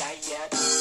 night yet.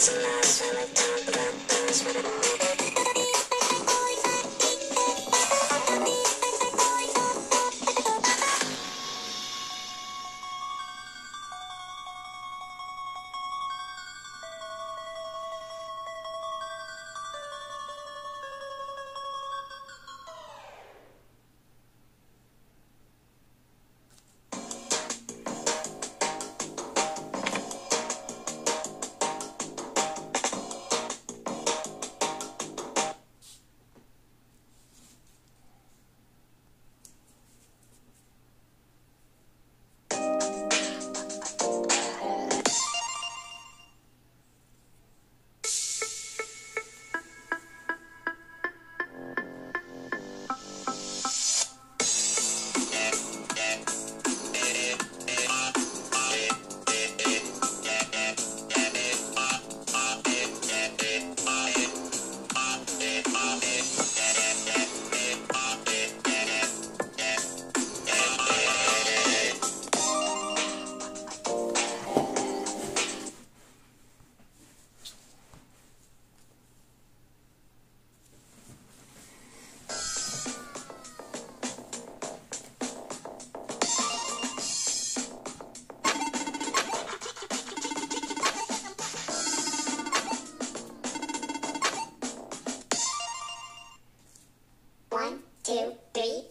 One, two, three,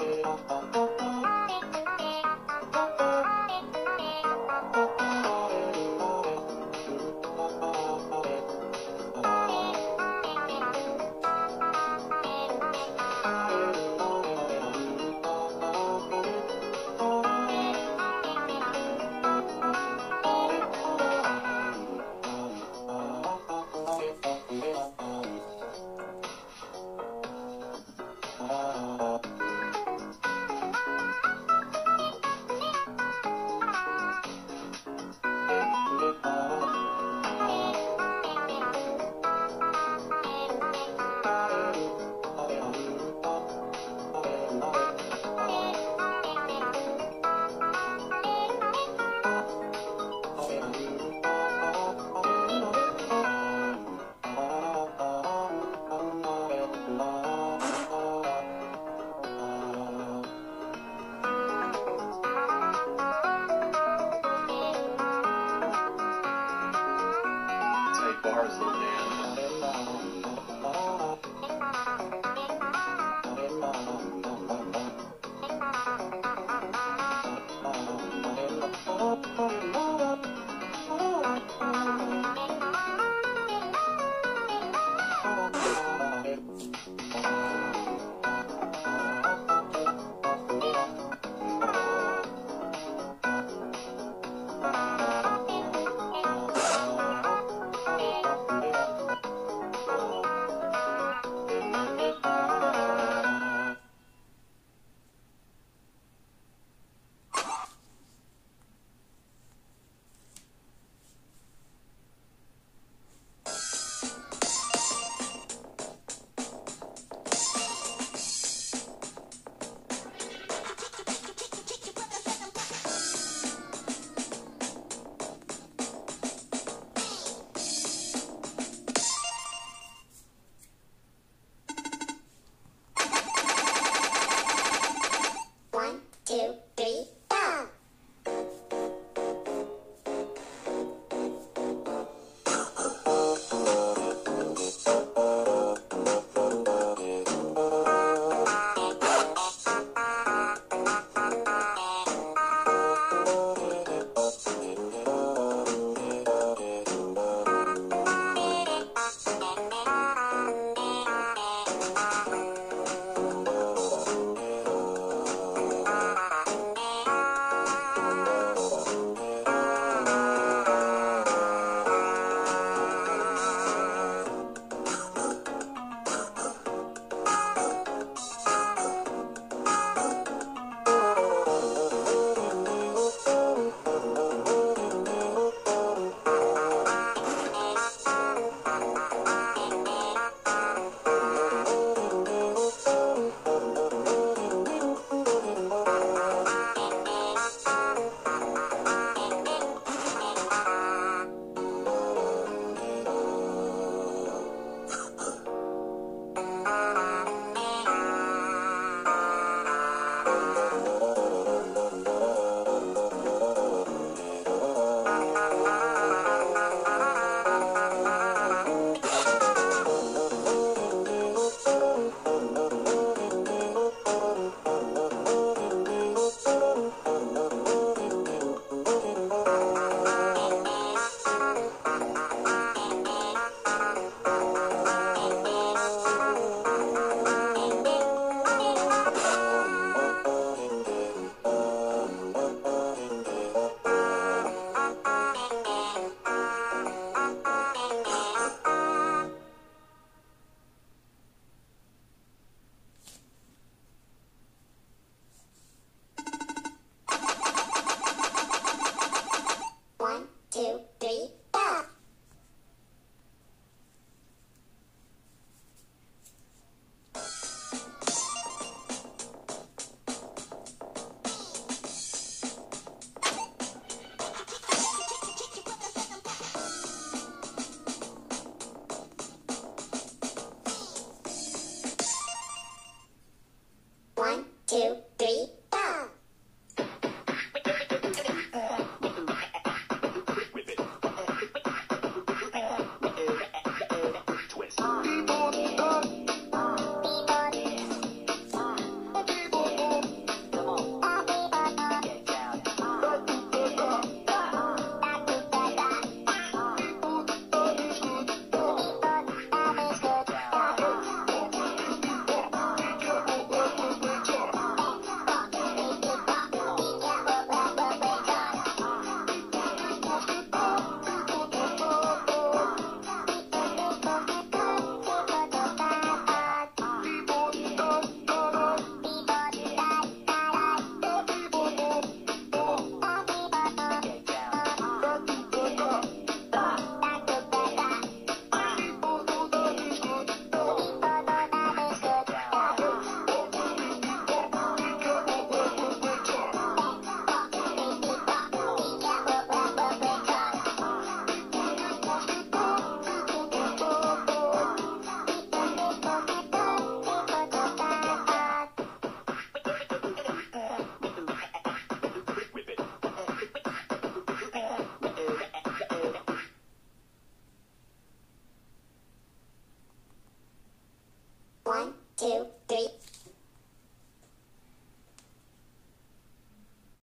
Thank you.